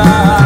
lugar.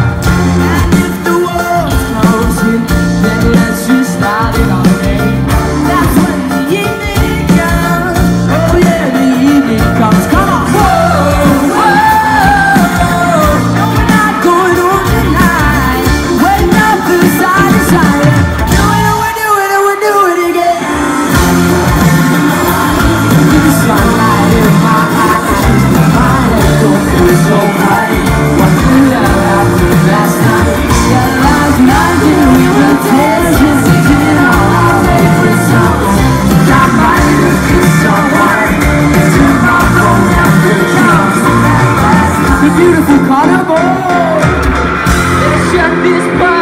the beautiful carnival. Let's shut this party.